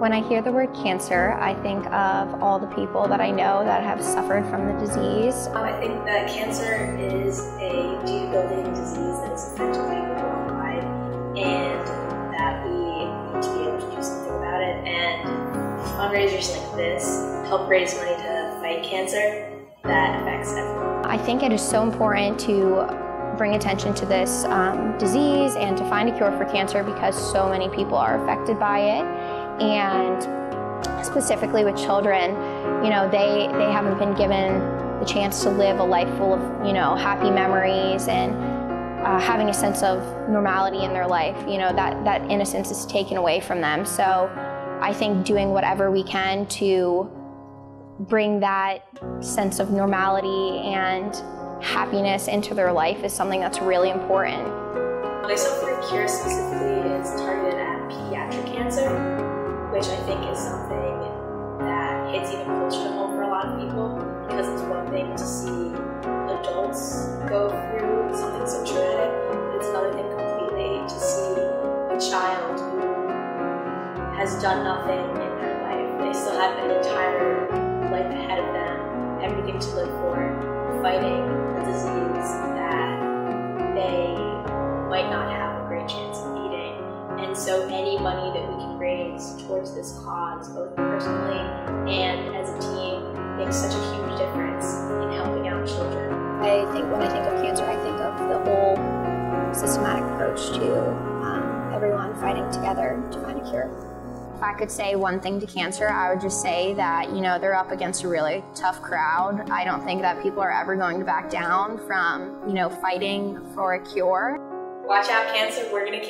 When I hear the word cancer, I think of all the people that I know that have suffered from the disease. I think that cancer is a debilitating disease that is affecting people worldwide and that we need to be able to do something about it. And fundraisers like this help raise money to fight cancer that affects everyone. I think it is so important to bring attention to this um, disease and to find a cure for cancer because so many people are affected by it and specifically with children, you know, they, they haven't been given the chance to live a life full of, you know, happy memories and uh, having a sense of normality in their life. You know, that, that innocence is taken away from them. So I think doing whatever we can to bring that sense of normality and happiness into their life is something that's really important. Cure specifically targeted at closer to home for a lot of people because it's one thing to see adults go through something so traumatic, but it's another thing completely to see a child who has done nothing in their life. They still have an entire life ahead of them, everything to live for, fighting a disease that they might not have a great chance of beating. And so any money that we can raise towards this cause, both makes such a huge difference in helping out children. I think when I think of cancer, I think of the whole systematic approach to um, everyone fighting together to find a cure. If I could say one thing to cancer, I would just say that, you know, they're up against a really tough crowd. I don't think that people are ever going to back down from, you know, fighting for a cure. Watch out, cancer, we're going to